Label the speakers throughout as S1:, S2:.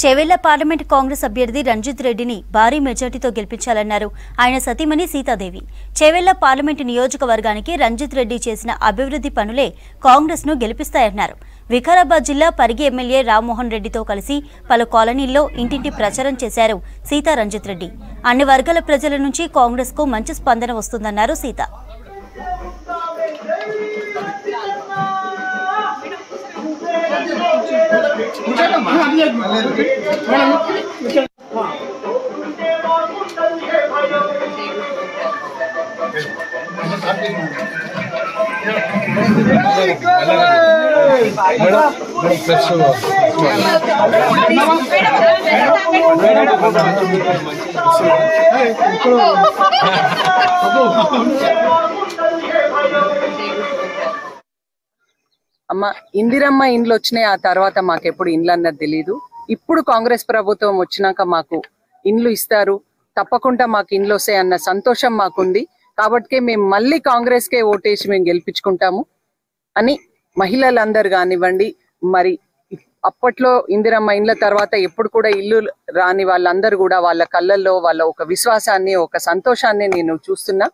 S1: Chevella parliament Congress అభ్యర్థి రంజిత్ రెడ్డిని భారీ మెజార్టీతో గెలిపించాలన్నారు. ఆయన సతీమణి సీతాదేవి. చేవెళ్ళ పార్లమెంటు నియోజకవర్గానికి రంజిత్ రెడ్డి చేసిన అభివృద్ధి పనులే కాంగ్రెస్ను గెలిపిస్తాయన్నారు. వికారాబాద్ జిల్లా పరిగి ఎమ్మెల్యే రామ్మోహన్ రెడ్డితో కలిసి పలు కాలనీల్లో ఇంటింటి ప్రచారం చేశారు సీతా రంజిత్ రెడ్డి. అన్ని వర్గాల ప్రజల నుంచి కాంగ్రెస్కు మంచి స్పందన వస్తుందన్నారు సీత.
S2: ఇప్పుడు అమ్మ ఇందిరమ్మ ఇండ్లు వచ్చినాయి ఆ తర్వాత మాకెప్పుడు ఇండ్లు అన్నది తెలియదు ఇప్పుడు కాంగ్రెస్ ప్రభుత్వం వచ్చినాక మాకు ఇండ్లు ఇస్తారు. తప్పకుండా మాకు ఇండ్లు వస్తాయి అన్న సంతోషం మాకుంది. కాబట్టి మేము మళ్ళీ కాంగ్రెస్ కే ఓటేసి మేము గెలిపించుకుంటాము అని మహిళలందరూ కానివ్వండి మరి అప్పట్లో ఇందిరమ్మ ఇండ్ల తర్వాత ఎప్పుడు కూడా ఇల్లు రాని వాళ్ళందరూ కూడా వాళ్ళ కళ్ళల్లో వాళ్ళ ఒక విశ్వాసాన్ని ఒక సంతోషాన్ని నేను చూస్తున్నా.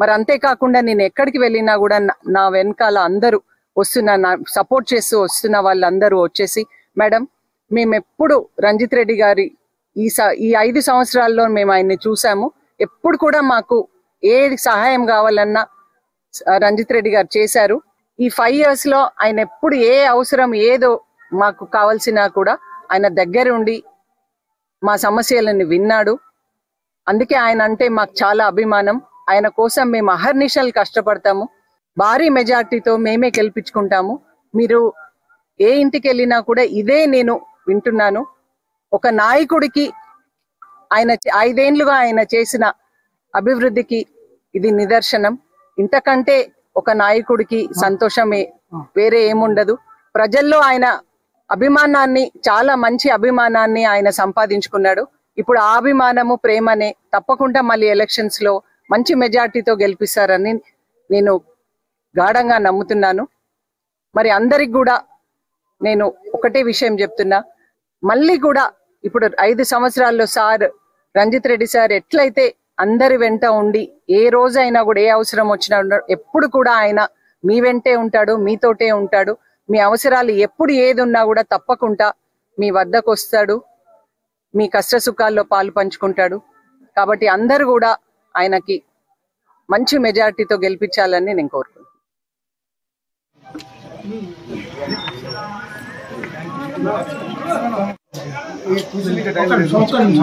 S2: మరి అంతేకాకుండా నేను ఎక్కడికి వెళ్ళినా కూడా నా వెనకాల అందరూ వస్తున్న నా సపోర్ట్ చేస్తూ వస్తున్న వాళ్ళందరూ వచ్చేసి మేడం మేము ఎప్పుడు రంజిత్ రెడ్డి గారి ఈ స- ఈ ఐదు సంవత్సరాల్లో మేము ఆయన్ని చూసాము. ఎప్పుడు కూడా మాకు ఏ సహాయం కావాలన్నా రంజిత్ రెడ్డి గారు చేశారు. ఈ ఫైవ్ ఇయర్స్లో ఆయన ఎప్పుడు ఏ అవసరం ఏదో మాకు కావాల్సినా కూడా ఆయన దగ్గరుండి మా సమస్యలను విన్నాడు. అందుకే ఆయన అంటే మాకు చాలా అభిమానం. ఆయన కోసం మేము అహర్నిశలు కష్టపడతాము. భారీ మెజార్టీతో మేమే గెలిపించుకుంటాము. మీరు ఏ ఇంటికి వెళ్ళినా కూడా ఇదే నేను వింటున్నాను. ఒక నాయకుడికి ఆయన ఐదేండ్లుగా ఆయన చేసిన అభివృద్ధికి ఇది నిదర్శనం. ఇంతకంటే ఒక నాయకుడికి సంతోషమే వేరే ఏముండదు. ప్రజల్లో ఆయన అభిమానాన్ని చాలా మంచి అభిమానాన్ని ఆయన సంపాదించుకున్నాడు. ఇప్పుడు ఆ అభిమానము ప్రేమనే తప్పకుండా మళ్ళీ ఎలక్షన్స్లో మంచి మెజార్టీతో గెలిపిస్తారని నేను గాఢంగా నమ్ముతున్నాను. మరి అందరికి కూడా నేను ఒకటే విషయం చెప్తున్నా. మళ్ళీ కూడా ఇప్పుడు ఐదు సంవత్సరాల్లో సార్ రంజిత్ రెడ్డి సార్ ఎట్లయితే అందరి వెంట ఉండి ఏ రోజైనా కూడా ఏ అవసరం వచ్చినా ఎప్పుడు కూడా ఆయన మీ వెంటే ఉంటాడు మీతోటే ఉంటాడు. మీ అవసరాలు ఎప్పుడు ఏది ఉన్నా కూడా తప్పకుండా మీ వద్దకు వస్తాడు. మీ కష్ట సుఖాల్లో పాలు పంచుకుంటాడు. కాబట్టి అందరు కూడా ఆయనకి మంచి మెజారిటీతో గెలిపించాలని నేను కోరుకుంటున్నాను
S3: కూర్చోండి